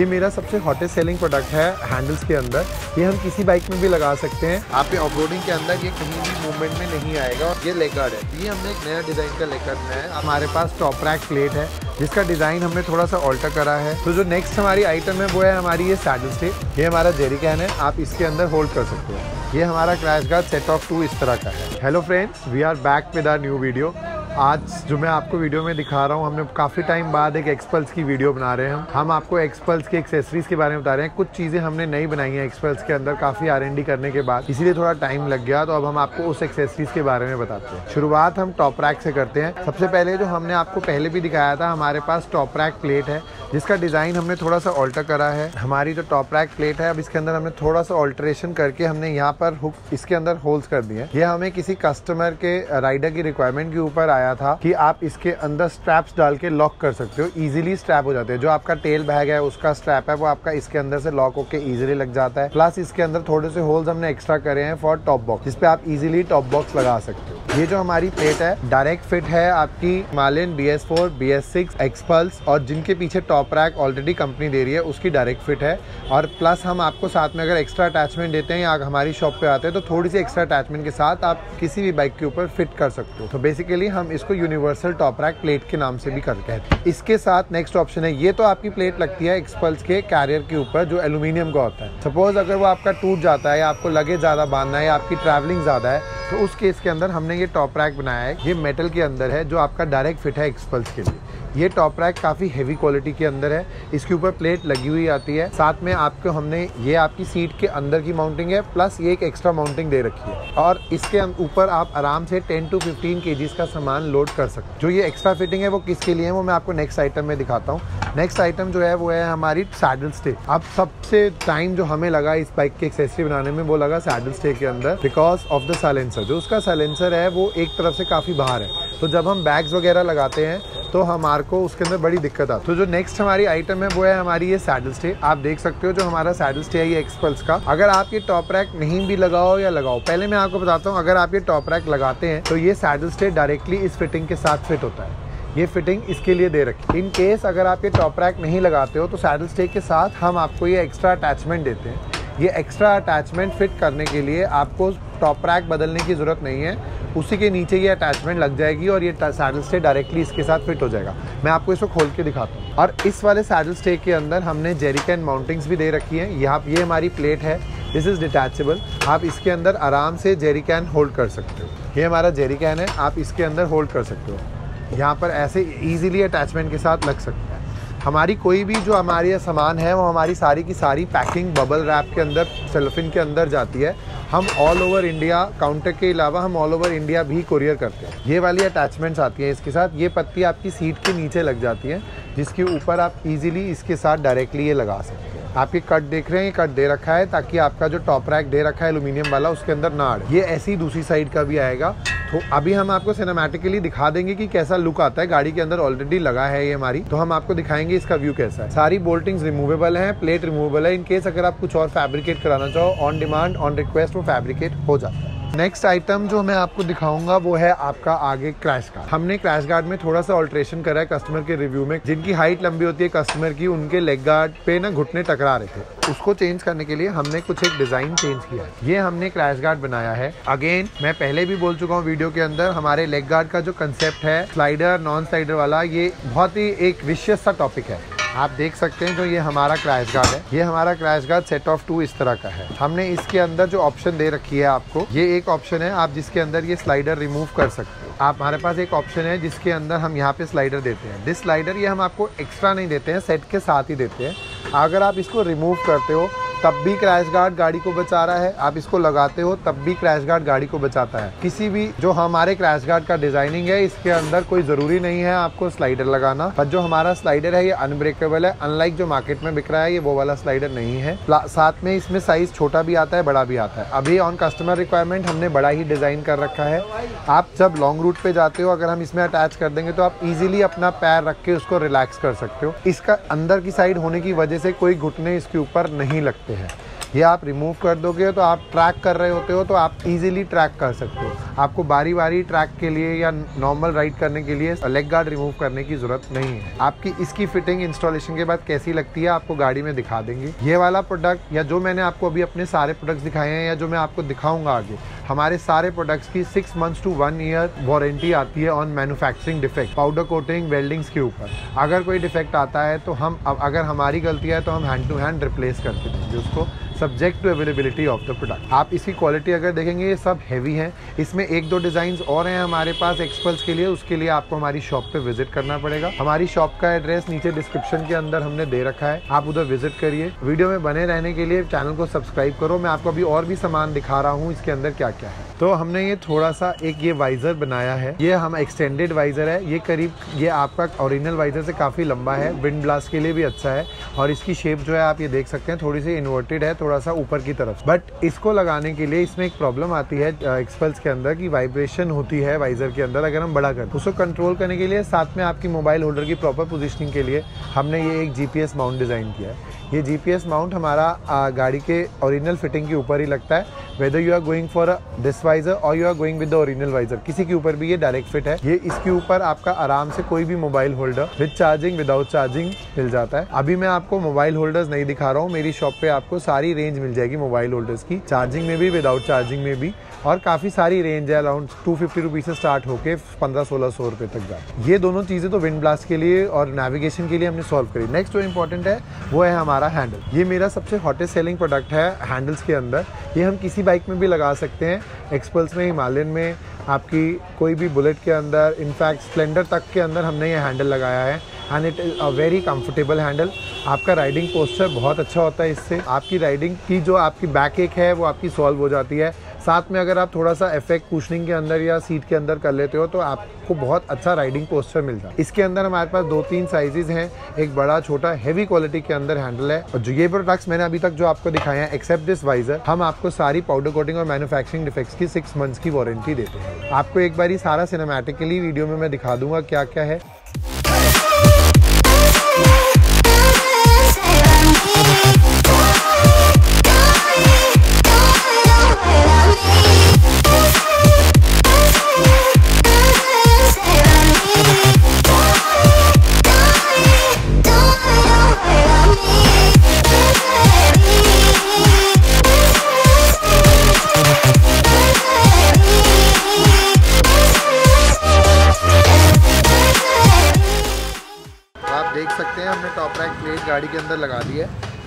ये मेरा सबसे हॉटेस्ट सेलिंग प्रोडक्ट है हैंडल्स के अंदर। ये हम किसी बाइक में भी लगा सकते हैं। आप ऑफ़ के अंदर ये कहीं भी मूवमेंट में नहीं आएगा। और ये लेगार्ड है। ये हमने एक नया डिज़ाइन का लेकर बनाया है। हमारे पास टॉप रैक प्लेट है जिसका डिज़ाइन हमने थोड़ा सा ऑल्टर करा है। तो जो नेक्स्ट हमारी आइटम है वो है हमारी ये सैडल स्टे ये हमारा जेरी कैन है। आप इसके अंदर होल्ड कर सकते हो। ये हमारा crash guard set of two इस तरह का है। Hello friends we are back with our new video आज जो मैं आपको वीडियो में दिखा रहा हूँ, हमने काफ़ी टाइम बाद एक एक्सपल्स की वीडियो बना रहे हैं हम। आपको एक्सपल्स के एक्सेसरीज के बारे में बता रहे हैं। कुछ चीज़ें हमने नई बनाई हैं एक्सपल्स के अंदर, काफ़ी आर करने के बाद। इसीलिए थोड़ा टाइम लग गया तो अब हम आपको उस एक्सेसरीज के बारे में बताते हैं। शुरुआत हम टॉप रैक से करते हैं। सबसे पहले जो हमने आपको पहले भी दिखाया था, हमारे पास टॉप रैक प्लेट है, जिसका डिज़ाइन हमने थोड़ा सा ऑल्टर करा है। हमारी जो टॉप रैक प्लेट है, अब इसके अंदर हमने थोड़ा सा ऑल्ट्रेशन करके हमने यहाँ पर हुक इसके अंदर होल्स कर दिए ये हमें किसी कस्टमर के राइडर की रिक्वायरमेंट के ऊपर आया था कि आप इसके अंदर स्ट्रैप्स डाल के लॉक कर सकते हो। इजीली स्ट्रैप हो जाते हैं। जो आपका टेल बैग है, उसका स्ट्रैप है, वो आपका इसके अंदर से लॉक होकर इजीली लग जाता है। प्लस इसके अंदर थोड़े से होल्स हमने एक्स्ट्रा करे हैं फॉर टॉप बॉक्स जिसपे आप इजीली टॉप बॉक्स लगा सकते हो। ये जो हमारी प्लेट है डायरेक्ट फिट है आपकी मालिन B S four B S six Xpulse और जिनके पीछे टॉप रैक ऑलरेडी कंपनी दे रही है, उसकी डायरेक्ट फिट है। और प्लस हम आपको साथ में अगर एक्स्ट्रा अटैचमेंट देते हैं या हमारी शॉप पे आते हैं तो थोड़ी सी एक्स्ट्रा अटैचमेंट के साथ आप किसी भी बाइक के ऊपर फिट कर सकते हो। तो बेसिकली हम इसको यूनिवर्सल टॉप रैक प्लेट के नाम से भी कर कहते हैं। इसके साथ नेक्स्ट ऑप्शन है, ये तो आपकी प्लेट लगती है एक्सपल्स के कैरियर के ऊपर, जो एल्यूमिनियम का होता है। सपोज़ अगर वो आपका टूट जाता है या आपको लगे ज़्यादा बांधना है या आपकी ट्रैवलिंग ज़्यादा है तो उस केस के अंदर हमने ये टॉप रैक बनाया है। ये मेटल के अंदर है, जो आपका डायरेक्ट फिट है एक्सपल्स के लिए। ये टॉप रैक काफ़ी हेवी क्वालिटी के अंदर है। इसके ऊपर प्लेट लगी हुई आती है। साथ में आपको हमने ये आपकी सीट के अंदर की माउंटिंग है प्लस ये एक एक्स्ट्रा माउंटिंग दे रखी है। और इसके ऊपर आप आराम से 10 टू 15 के का सामान लोड कर सकते जो ये एक्स्ट्रा फिटिंग है, वो किसके लिए है, वो मैं आपको नेक्स्ट आइटम में दिखाता हूँ। नेक्स्ट आइटम जो है, वो है हमारी सैडल स्टे अब सबसे टाइम जो हमें लगा इस बाइक की एक्सेसरी बनाने में, वो लगा सैडल स्टे के अंदर। बिकॉज़ ऑफ़ द साइलेंसर जो उसका साइलेंसर है, वो एक तरफ़ से काफ़ी बाहर है। तो जब हम बैग्स वगैरह लगाते हैं तो हमारे को उसके अंदर बड़ी दिक्कत आती। तो जो नेक्स्ट हमारी आइटम है, वो है हमारी ये सैडल स्टे आप देख सकते हो जो हमारा सैडल स्टे है ये एक्सपल्स का। अगर आप ये टॉप रैक नहीं भी लगाओ या लगाओ, पहले मैं आपको बताता हूँ, अगर आप ये टॉप रैक लगाते हैं तो ये सैडल स्टे डायरेक्टली इस फिटिंग के साथ फिट होता है। ये फिटिंग इसके लिए दे रखी। इन केस अगर आप ये टॉप रैक नहीं लगाते हो तो सैडल स्टे के साथ हम आपको ये एक्स्ट्रा अटैचमेंट देते हैं। ये एक्स्ट्रा अटैचमेंट फिट करने के लिए आपको टॉप रैक बदलने की ज़रूरत नहीं है। उसी के नीचे ये अटैचमेंट लग जाएगी और ये सैडल स्टे डायरेक्टली इसके साथ फिट हो जाएगा। मैं आपको इसको खोल के दिखाता हूँ। और इस वाले सैडल स्टे के अंदर हमने जेरिकैन माउंटिंग्स भी दे रखी है। यहाँ ये हमारी प्लेट है। दिस इज़ डिटैचेबल आप इसके अंदर आराम से जेरिकैन होल्ड कर सकते हो। ये हमारा जेरिकैन है। आप इसके अंदर होल्ड कर सकते हो। यहाँ पर ऐसे ईजिली अटैचमेंट के साथ लग सकते हैं। हमारी कोई भी जो हमारे सामान है, वो हमारी सारी की सारी पैकिंग बबल रैप के अंदर सेलोफिन के अंदर जाती है। हम ऑल ओवर इंडिया काउंटर के अलावा हम ऑल ओवर इंडिया भी कुरियर करते हैं। ये वाली अटैचमेंट्स आती है इसके साथ। ये पत्ती आपकी सीट के नीचे लग जाती है, जिसके ऊपर आप इजीली इसके साथ डायरेक्टली ये लगा सकते हैं। आप ये कट देख रहे हैं, ये कट दे रखा है ताकि आपका जो टॉप रैक दे रखा है एलुमिनियम वाला, उसके अंदर ना आड़े। ये ऐसी दूसरी साइड का भी आएगा। तो अभी हम आपको सिनेमैटिकली दिखा देंगे कि कैसा लुक आता है। गाड़ी के अंदर ऑलरेडी लगा है ये हमारी। तो हम आपको दिखाएँगे इसका व्यू कैसा है। सारी बोल्टिंग्स रिमूवेबल है प्लेट रिमूवेबल है। इनकेस अगर आप कुछ और फैब्रिकेट कराना चाहो ऑन डिमांड ऑन रिक्वेस्ट वो फैब्रिकेट हो जाता है। नेक्स्ट आइटम जो मैं आपको दिखाऊँगा वो है आपका आगे क्रैश गार्ड हमने क्रैश गार्ड में थोड़ा सा ऑल्ट्रेशन करा है कस्टमर के रिव्यू में, जिनकी हाइट लंबी होती है कस्टमर की, उनके लेग गार्ड पे ना घुटने टकरा रहे थे। उसको चेंज करने के लिए हमने कुछ एक डिज़ाइन चेंज किया है। ये हमने क्रैश गार्ड बनाया है। अगेन मैं पहले भी बोल चुका हूँ वीडियो के अंदर, हमारे लेग गार्ड का जो कंसेप्ट है स्लाइडर नॉन स्लाइडर वाला, ये बहुत ही एक विशेष सा टॉपिक है। आप देख सकते हैं जो ये हमारा क्रैश गार्ड है। ये हमारा crash guard set of two इस तरह का है। हमने इसके अंदर जो ऑप्शन दे रखी है आपको, ये एक ऑप्शन है, आप जिसके अंदर ये स्लाइडर रिमूव कर सकते हो। आप, हमारे पास एक ऑप्शन है जिसके अंदर हम यहाँ पे स्लाइडर देते हैं। दिस स्लाइडर ये हम आपको एक्स्ट्रा नहीं देते हैं सेट के साथ ही देते हैं। अगर आप इसको रिमूव करते हो तब भी क्रैश गार्ड गाड़ी को बचा रहा है। आप इसको लगाते हो, तब भी क्रैश गार्ड गाड़ी को बचाता है। किसी भी, जो हमारे क्रैश गार्ड का डिज़ाइनिंग है, इसके अंदर कोई ज़रूरी नहीं है आपको स्लाइडर लगाना। पर जो हमारा स्लाइडर है, ये अनब्रेकेबल है। अनलाइक जो मार्केट में बिक रहा है, ये वो वाला स्लाइडर नहीं है। साथ में इसमें साइज़ छोटा भी आता है, बड़ा भी आता है। अभी ऑन कस्टमर रिक्वायरमेंट हमने बड़ा ही डिज़ाइन कर रखा है। आप जब लॉन्ग रूट पे जाते हो, अगर हम इसमें अटैच कर देंगे तो आप इजिली अपना पैर रख के उसको रिलैक्स कर सकते हो। इसका अंदर की साइड होने की वजह से कोई घुटने इसके ऊपर नहीं लगते। हैं ये आप रिमूव कर दोगे तो आप ट्रैक कर रहे होते हो तो आप इजीली ट्रैक कर सकते हो। आपको बारी बारी ट्रैक के लिए या नॉर्मल राइड करने के लिए लेग गार्ड रिमूव करने की ज़रूरत नहीं है। आपकी इसकी फिटिंग इंस्टॉलेशन के बाद कैसी लगती है, आपको गाड़ी में दिखा देंगे। ये वाला प्रोडक्ट या जो मैंने आपको अभी अपने सारे प्रोडक्ट्स दिखाए हैं या जो मैं आपको दिखाऊँगा आगे, हमारे सारे प्रोडक्ट्स की six months to one year warranty आती है on manufacturing defect powder coating weldings के ऊपर। अगर कोई डिफेक्ट आता है तो हम, अगर हमारी गलती है तो हम हैंड टू हैंड रिप्लेस करके देंगे उसको। Subject to availability of the product आप इसकी क्वालिटी अगर देखेंगे, ये सब हैवी है। इसमें एक दो डिज़ाइन और हैं हमारे पास एक्सपर्ट्स के लिए। उसके लिए आपको हमारी शॉप पे विज़िट करना पड़ेगा। हमारी शॉप का एड्रेस नीचे डिस्क्रिप्शन के अंदर हमने दे रखा है। आप उधर विज़िट करिए। वीडियो में बने रहने के लिए चैनल को सब्सक्राइब करो। मैं आपको अभी और भी सामान दिखा रहा हूँ। इसके अंदर क्या क्या है। तो हमने ये थोड़ा सा एक ये वाइजर बनाया है। ये हम एक्सटेंडेड वाइजर है। ये करीब, ये आपका ओरिजिनल वाइजर से काफ़ी लंबा है। विंड ब्लास्ट के लिए भी अच्छा है। और इसकी शेप जो है आप ये देख सकते हैं, थोड़ी सी इन्वर्टेड है, थोड़ा सा ऊपर की तरफ़। बट इसको लगाने के लिए इसमें एक प्रॉब्लम आती है एक्सपल्स के अंदर की वाइब्रेशन होती है वाइजर के अंदर अगर हम बड़ा करते उसको कंट्रोल करने के लिए साथ में आपकी मोबाइल होल्डर की प्रॉपर पोजिशनिंग के लिए हमने ये एक जीपीएस माउंट डिज़ाइन किया है। ये जीपीएस माउंट हमारा आ, गाड़ी के ओरिजिनल फिटिंग के ऊपर ही लगता है। Whether you are going for this visor और you are going with the original visor किसी के ऊपर भी ये डायरेक्ट फिट है। ये इसके ऊपर आपका आराम से कोई भी mobile holder with charging without charging मिल जाता है। अभी मैं आपको मोबाइल होल्डर्स नहीं दिखा रहा हूँ मेरी शॉप पे आपको सारी रेंज मिल जाएगी मोबाइल होल्डर्स की। चार्जिंग में भी विदाउट चार्जिंग में भी। और काफ़ी सारी रेंज है अराउंड टू फिफ्टी रुपीज़ से स्टार्ट होके पंद्रह सोलह सौ रुपये तक जाए ये दोनों चीज़ें तो विंड ब्लास्ट के लिए और नेविगेशन के लिए हमने सॉल्व करी। नेक्स्ट जो इंपॉर्टेंट है, वो है हमारा हैंडल ये मेरा सबसे हॉटेस्ट सेलिंग प्रोडक्ट है हैंडल्स के अंदर। ये हम किसी बाइक में भी लगा सकते हैं एक्सपल्स में हिमालयन में, आपकी कोई भी बुलेट के अंदर। इनफैक्ट स्प्लेंडर तक के अंदर हमने ये हैंडल लगाया है। And it is a very comfortable handle आपका राइडिंग पोस्चर बहुत अच्छा होता है इससे। आपकी राइडिंग की जो आपकी बैक एक है, वो आपकी सॉल्व हो जाती है। साथ में अगर आप थोड़ा सा इफ़ेक्ट कुशनिंग के अंदर या सीट के अंदर कर लेते हो तो आपको बहुत अच्छा राइडिंग पोस्चर मिलता है। इसके अंदर हमारे पास दो तीन साइजेस हैं। एक बड़ा, छोटा हैवी क्वालिटी के अंदर हैंडल है। और जो ये प्रोडक्ट्स मैंने अभी तक जो आपको दिखाए हैं एक्सेप्ट दिस वाइजर हम आपको सारी पाउडर कोटिंग और मैन्युफैक्चरिंग डिफेक्ट्स की सिक्स मंथ्स की वारंटी देते हैं। आपको एक बार सारा सिनेमेटिकली वीडियो में मैं दिखा दूँगा क्या क्या है।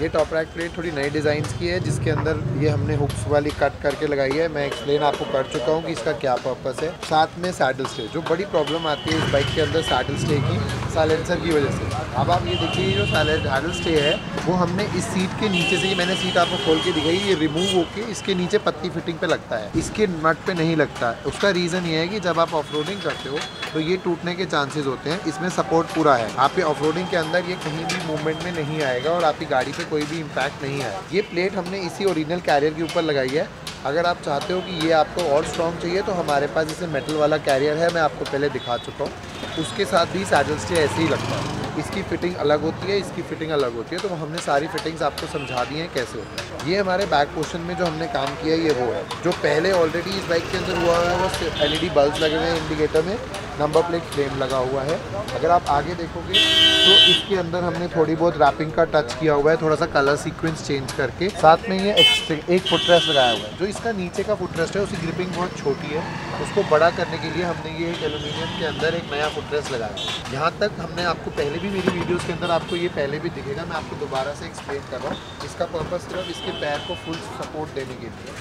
ये टॉप रैक प्लेट थोड़ी नई डिज़ाइन की है, जिसके अंदर ये हमने हुक्स वाली कट करके लगाई है। मैं एक्सप्लेन आपको कर चुका हूँ कि इसका क्या पर्पस है। साथ में सैडल स्टे जो बड़ी प्रॉब्लम आती है इस बाइक के अंदर सैडल स्टे की साइलेंसर की वजह से। अब आप ये देखिए जो सैडल स्टे है, वो हमने इस सीट के नीचे से ही मैंने सीट आपको खोल के दिखाई, ये रिमूव होके इसके नीचे पत्ती फिटिंग पे लगता है। इसके नट पे नहीं लगता। उसका रीज़न ये है कि जब आप ऑफ़ करते हो तो ये टूटने के चांसेस होते हैं। इसमें सपोर्ट पूरा है। आपके ऑफ़ के अंदर ये कहीं भी मूवमेंट में नहीं आएगा और आपकी गाड़ी पे कोई भी इम्पैक्ट नहीं आया ये प्लेट हमने इसी ओरिजिनल कैरियर के ऊपर लगाई है। अगर आप चाहते हो कि ये आपको और स्ट्रॉन्ग चाहिए तो हमारे पास जैसे मेटल वाला कैरियर है। मैं आपको पहले दिखा चुका हूँ। उसके साथ भी सैडल स्टे ऐसे ही लगता है। इसकी फिटिंग अलग होती है, इसकी फिटिंग अलग होती है। तो हमने सारी फिटिंग्स आपको समझा दी हैं कैसे होती है। ये हमारे बैक पोर्शन में जो हमने काम किया है, ये वो है। जो पहले ऑलरेडी इस बाइक के अंदर हुआ है, वो एल ई बल्ब लगे हुए हैं इंडिकेटर में। नंबर प्लेट फ्रेम लगा हुआ है। अगर आप आगे देखोगे तो इसके अंदर हमने थोड़ी बहुत रैपिंग का टच किया हुआ है थोड़ा सा कलर सीक्वेंस चेंज करके। साथ में ये एक फुटरेस्ट लगाया हुआ है। जो इसका नीचे का फुटरेस्ट है, उसकी ग्रिपिंग बहुत छोटी है। उसको बड़ा करने के लिए हमने ये एक एलुमिनियम के अंदर एक नया फुटरेस्ट लगाया यहाँ तक हमने आपको पहले भी मेरी वीडियोज़ के अंदर आपको ये पहले भी दिखेगा, मैं आपको दोबारा से एक्सप्लेन कर रहा हूँ। इसका पर्पज़ सिर्फ़ इसके पैर को फुल सपोर्ट देने के लिए।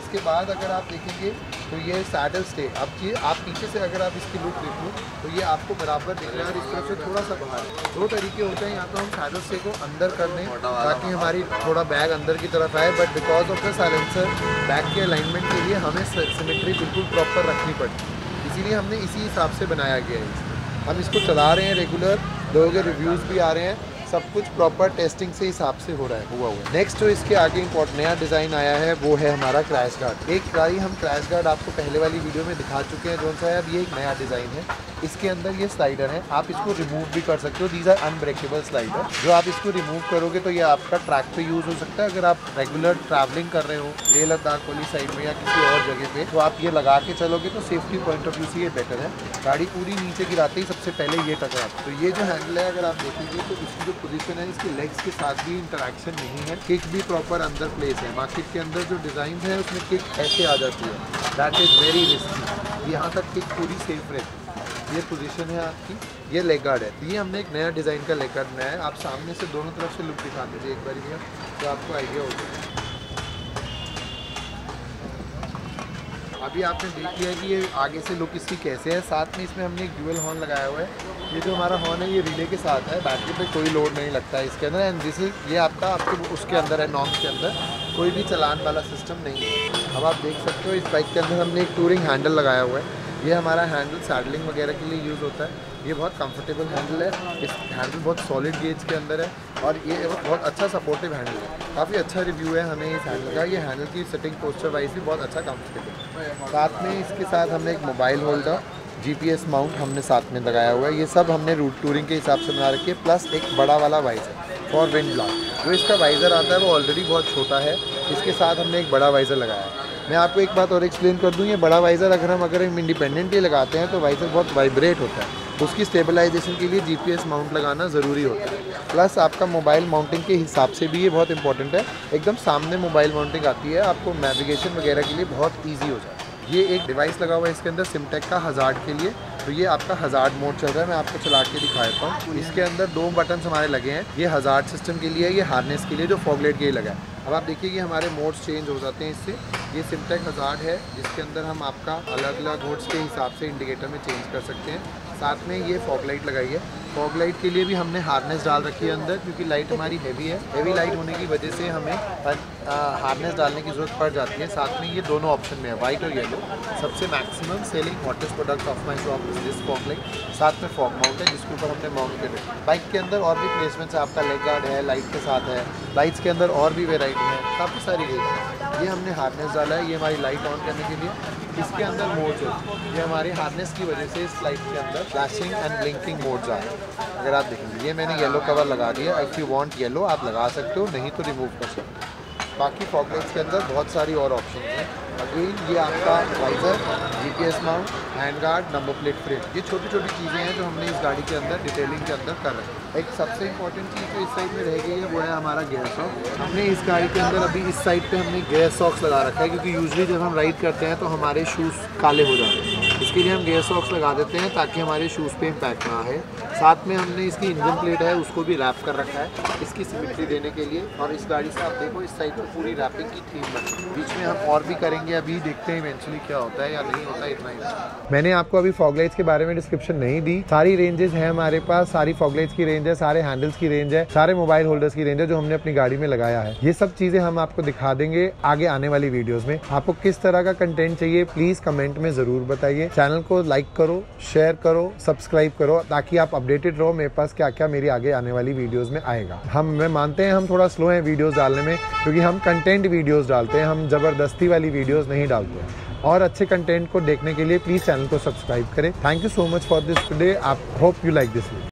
इसके बाद अगर आप देखेंगे तो ये सैडल स्टे अब ये आप पीछे से अगर आप इसकी लुक देखो तो ये आपको बराबर दिख रहा है और इस तरफ़ से थोड़ा सा बाहर दो तरीके होते हैं या तो हम सैडल स्टे को अंदर कर दें ताकि हमारी थोड़ा बैग अंदर की तरफ़ आए। But because of the silencer bag के अलाइनमेंट के लिए हमें सिमेट्री बिल्कुल प्रॉपर रखनी पड़ती। इसीलिए हमने इसी हिसाब से बनाया गया है हम इसको चला रहे हैं रेगुलर लोगों के रिव्यूज़ भी आ रहे हैं। सब कुछ प्रॉपर टेस्टिंग से हिसाब से हो रहा है, हुआ हुआ नेक्स्ट जो इसके आगे इम्पोर्ट नया डिज़ाइन आया है, वो है हमारा क्रैश गार्ड एक गाड़ी हम क्रैश गार्ड आपको पहले वाली वीडियो में दिखा चुके हैं, जो सा है ये एक नया डिज़ाइन है। इसके अंदर ये स्लाइडर है, आप इसको रिमूव भी कर सकते हो। दीज आर अनब्रेकेबल स्लाइडर जो आप इसको रिमूव करोगे तो ये आपका ट्रैक पे यूज़ हो सकता है। अगर आप रेगुलर ट्रैवलिंग कर रहे हो लेह लद्दाख वाली साइड में या किसी और जगह पे तो आप ये लगा के चलोगे तो सेफ्टी पॉइंट ऑफ़ व्यू से ये बेटर है। गाड़ी पूरी नीचे गिराते ही सबसे पहले ये टकरा। तो ये जो हैंडल है, अगर आप देखेंगे तो इसकी जो पोजिशन है, इसकी लेग्स के साथ भी इंटरेक्शन नहीं है। किक भी प्रॉपर अंदर प्लेस है। मार्केट के अंदर जो डिज़ाइन है, उसमें किक ऐसे आ जाती है। दैट इज़ वेरी रिस्की यहाँ तक किक पूरी सेफ़ रहती है। ये पोजीशन है आपकी। ये लेग गार्ड है। तो ये हमने एक नया डिज़ाइन का लेग गार्ड बनाया है। आप सामने से दोनों तरफ़ से लुक दिखा दीजिए एक बार ये। तो आपको आइडिया हो जाएगा। अभी आपने देख लिया कि ये आगे से लुक इसकी कैसे है। साथ में इसमें हमने एक ड्यूअल हॉर्न लगाया हुआ है। ये जो हमारा हॉर्न है, ये रिले के साथ है। बैटरी पे कोई लोड नहीं लगता है इसके अंदर। एंड दिस इज़ ये आपका, आपके उसके अंदर है नॉर्म्स के अंदर। कोई भी चलान वाला सिस्टम नहीं है। अब आप देख सकते हो, इस बाइक के अंदर हमने एक टूरिंग हैंडल लगाया हुआ है। ये हमारा हैंडल सैडलिंग वगैरह के लिए यूज़ होता है। ये बहुत कंफर्टेबल हैंडल है। इस हैंडल बहुत सॉलिड गेज के अंदर है और ये बहुत अच्छा सपोर्टिव हैंडल है। काफ़ी अच्छा रिव्यू है हमें इस हैंडल का। ये हैंडल की सेटिंग पोस्टर वाइज भी बहुत अच्छा कंफर्टेबल साथ में इसके साथ हमने एक मोबाइल होल्डर जीपीएस माउंट हमने साथ में लगाया हुआ है। ये सब हमने रूट टूरिंग के हिसाब से बना रखी है प्लस एक बड़ा वाला वाइजर फॉर विंड ब्लॉक जो इसका वाइज़र आता है, वो ऑलरेडी बहुत छोटा है। इसके साथ हमने एक बड़ा वाइज़र लगाया है। मैं आपको एक बात और एक्सप्लेन कर दूँ, ये बड़ा वाइज़र अगर हम अगर हम इंडिपेंडेंटली लगाते हैं तो वाइज़र बहुत वाइब्रेट होता है। उसकी स्टेबलाइजेशन के लिए जीपीएस माउंट लगाना ज़रूरी होता है। प्लस आपका मोबाइल माउंटिंग के हिसाब से भी ये बहुत इंपॉर्टेंट है। एकदम सामने मोबाइल माउंटिंग आती है, आपको नेविगेशन वगैरह के लिए बहुत ईजी हो जाता है। ये एक डिवाइस लगा हुआ है इसके अंदर सिमटेक का हज़ार्ड के लिए। तो ये आपका हज़ार्ड मोड चल रहा है, मैं आपको चला के दिखा देता हूँ। इसके अंदर दो बटन हमारे लगे हैं। ये हज़ार्ड सिस्टम के लिए ये हार्नेस के लिए, जो फॉगलेट के लिए लगा है। अब आप देखिए कि हमारे मोड्स चेंज हो जाते हैं इससे। ये सिमटेक हज़ार है, जिसके अंदर हम आपका अलग अलग मोड्स के हिसाब से इंडिकेटर में चेंज कर सकते हैं। साथ में ये फॉग लाइट लगाई है। फॉग लाइट के लिए भी हमने हार्नेस डाल रखी है अंदर, क्योंकि लाइट हमारी हैवी है। हैवी लाइट होने की वजह से हमें हार्नेस डालने की ज़रूरत पड़ जाती है। साथ में ये दोनों ऑप्शन में है वाइट और येलो सबसे maximum selling hottest product of my shop is this fog light साथ में फॉग माउंट है, जिसके ऊपर हमने माउंट कर। बाइक के अंदर और भी प्लेसमेंट्स आपका लेग गार्ड है लाइट के साथ है। लाइट्स के अंदर और भी वेराइटी है। काफ़ी सारी है। ये हमने हार्नेस डाला है। ये हमारी लाइट ऑन करने के लिए। इसके अंदर मोड्स है। ये हमारे हार्नेस की वजह से इस लाइट के अंदर फ्लैशिंग एंड ब्लिंकिंग मोड्स आए अगर आप देखेंगे, ये मैंने येलो कवर लगा दिया। इफ़ यू वांट येलो आप लगा सकते हो, नहीं तो रिमूव कर सकते हो। बाकी फॉकलेट्स के अंदर बहुत सारी और ऑप्शन हैं। अगेन ये आपका visor GPS mount hand guard number plate frame ये छोटी छोटी चीज़ें हैं जो हमने इस गाड़ी के अंदर डिटेलिंग के अंदर कर रहे हैं। एक सबसे इंपॉर्टेंट चीज़ जो इस साइड में रह गई है, वो है हमारा गेयर सॉक्स हमने इस गाड़ी के अंदर अभी इस साइड पे हमने गेयर सॉक्स लगा रखा है, क्योंकि यूजली जब हम राइड करते हैं तो हमारे शूज़ काले हो जाते हैं। इसके लिए हम गेयर सॉक्स लगा देते हैं ताकि हमारे शूज़ पे इम्पैक्ट ना आए। साथ में हमने इसकी इंजन प्लेट है, उसको भी रैप कर रखा है। इसकी सिमिट्री देने के लिए और इस गाड़ी से आप देखो, इस साइड पर पूरी रैपिंग की थीम बनी बीच में हम और भी करेंगे, अभी देखते हैं इवेंचुअली क्या होता है या नहीं होता है इतना ही। मैंने आपको अभी फॉगलाइट्स के बारे में डिस्क्रिप्शन नहीं दी। सारी रेंजेस है हमारे पास, सारी फॉगलाइट्स की रेंज है, सारे हैंडल्स की रेंज है, सारे मोबाइल होल्डर्स की रेंज है जो हमने अपनी गाड़ी में लगाया है। ये सब चीज़ें हम आपको दिखा देंगे आगे आने वाली वीडियोस में। आपको किस तरह का कंटेंट चाहिए प्लीज़ कमेंट में ज़रूर बताइए। चैनल को लाइक करो शेयर करो सब्सक्राइब करो, ताकि आप अपडेटेड रहो मेरे पास क्या क्या मेरी आगे आने वाली वीडियोस में आएगा। हम, मैं मानते हैं हम थोड़ा स्लो हैं वीडियोस डालने में, क्योंकि हम कंटेंट वीडियोस डालते हैं, हम ज़बरदस्ती वाली वीडियोस नहीं डालते हैं। और अच्छे कंटेंट को देखने के लिए प्लीज़ चैनल को सब्सक्राइब करें। Thank you so much for this today आप hope you like this video